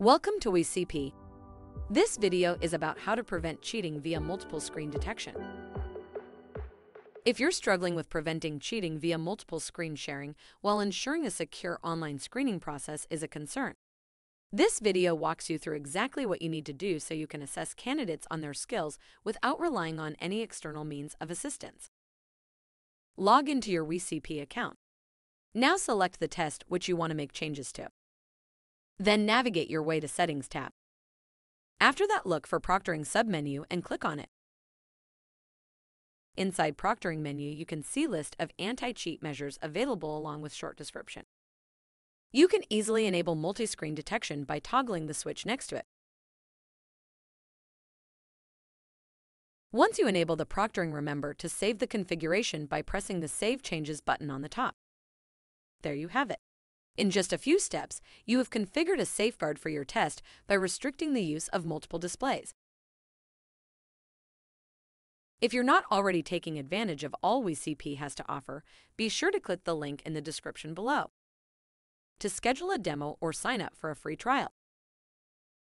Welcome to WeCP. This video is about how to prevent cheating via multiple screen detection. If you're struggling with preventing cheating via multiple screen sharing while ensuring a secure online screening process is a concern, this video walks you through exactly what you need to do so you can assess candidates on their skills without relying on any external means of assistance. Log into your WeCP account. Now select the test which you want to make changes to. Then navigate your way to Settings tab. After that, look for Proctoring submenu and click on it. Inside Proctoring menu, you can see list of anti-cheat measures available along with short description. You can easily enable multi-screen detection by toggling the switch next to it. Once you enable the proctoring, remember to save the configuration by pressing the Save Changes button on the top. There you have it. In just a few steps, you have configured a safeguard for your test by restricting the use of multiple displays. If you're not already taking advantage of all WeCP has to offer, be sure to click the link in the description below to schedule a demo or sign up for a free trial.